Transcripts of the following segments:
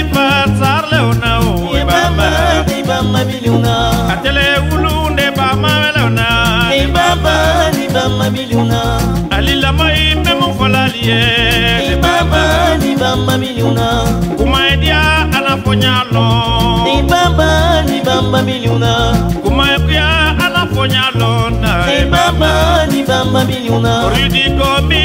ipat sar lew na o e bamba ni bamba miliuna atele ulu ne bamba lew na e bamba ni bamba miliuna alila mai me mo falali e e bamba ni bamba miliuna kuma edia ala fonya lo e bamba ni bamba miliuna kuma ekuya ala fonya lo na. E bamba ni bamba miliuna rudi go mi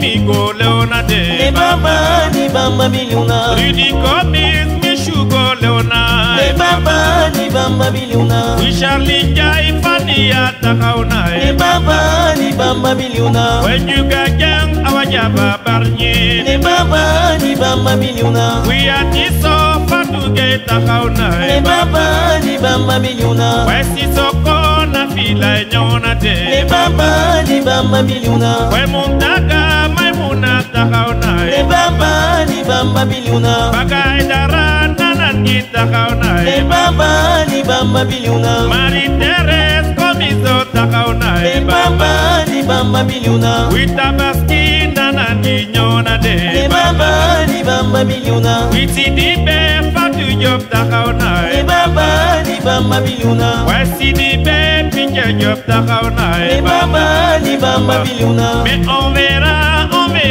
mi go lew na de. Baba ni bamba biliuna rudi komis mishu go leona. Ni baba ni bamba biliuna wi charli jai fani ya takauna Ni baba ni bamba biliuna wenjuga jang awajaba barnyi Ni baba ni bamba biliuna wi atiso fatu ge takauna Ni baba ni bamba biliuna wesi soko na fila nyona Ni de baba ni bamba biliuna we muntaga maimuna takauna Ni baba ni bamba biliuna bagai daran nanan gi takauna Ni baba ni bamba biliuna Mari Teres komiso takauna Ni baba ni bamba biliuna Wita baski nanan gi nyona Ni de baba ni bamba biliuna Witi di be fatu job takauna Ni baba ni bamba biliuna Wesi di be pinja job takauna Ni baba ni bamba biliuna Mais on verra,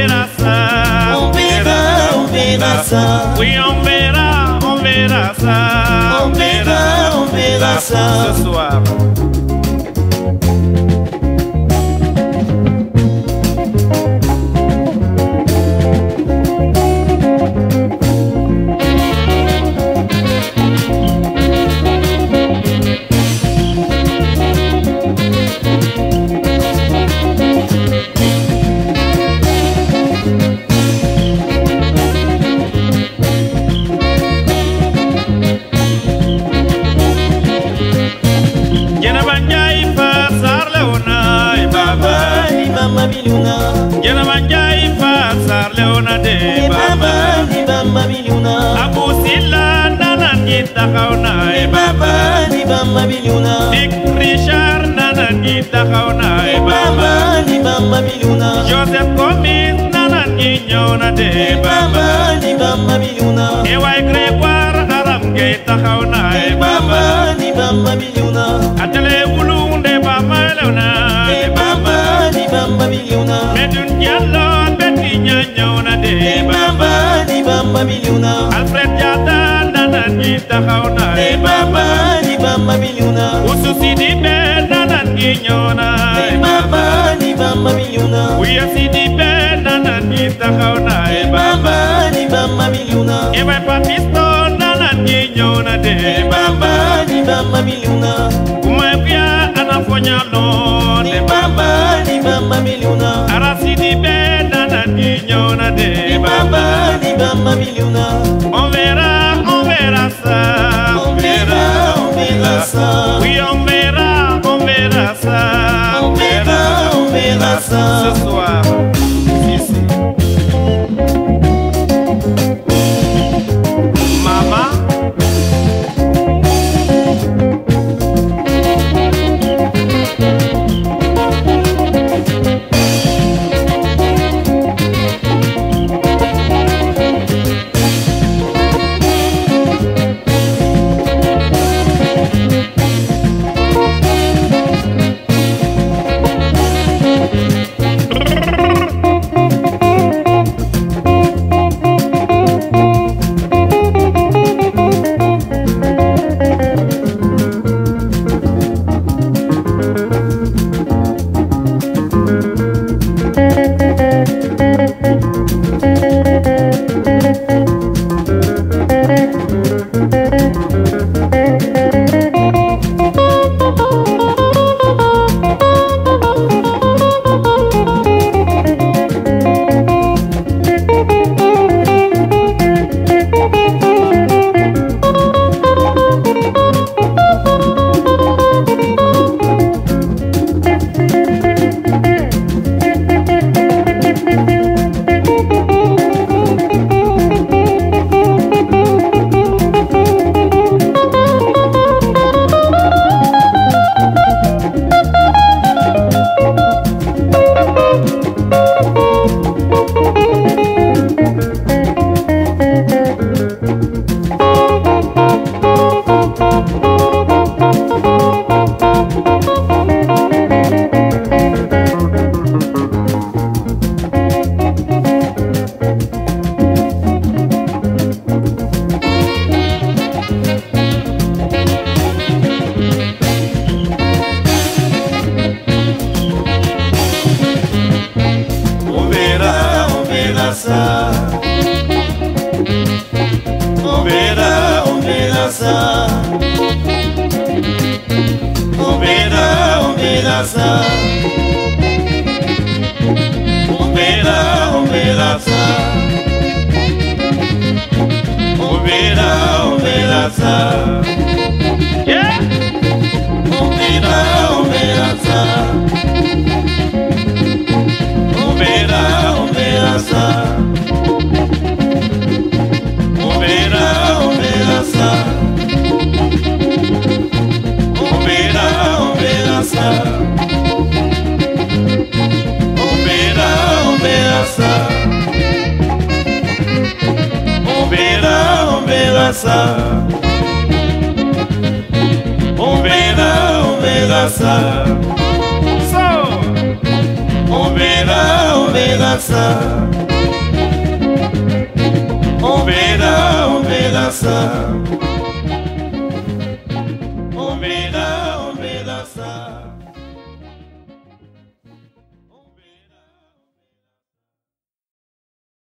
operação. Ombera, operação. Fui ombera, omberaça miluna jela manjai de baba. abu silla nanan gi taxawna e baba. di bamba Dick richard nanan gi taxawna e baba. di bamba joseph gomis nanan gi ñewna de baba. di bamba miluna e way gregoire aram ge baba. atele ulunde baba leona mi ñëwna Medoun Diallo Betiña ñëwna de Bamba. Di Bamba mi ñëwna Alfred Diatta ndanan ñi taxaw de Bamba di Bamba. Mi ñëwna Usu Sidibé ndanan ñi ñëwna de Bamba di Bamba mi ñëwna Uya Sidibé ndanan ñi taxaw na de Bamba. Di Bamba mi ñëwna Ibay Papisto ndanan ñi ñëwna de Bamba. Di Bamba mi ñëwna Kumay Bia ana coração. sa Obeda, obeda sa Obeda, obeda sa Obeda, obeda sa Obeda, obeda sa Yeah! dançar Um verão vem dançar Um verão vem dançar Um verão vem dançar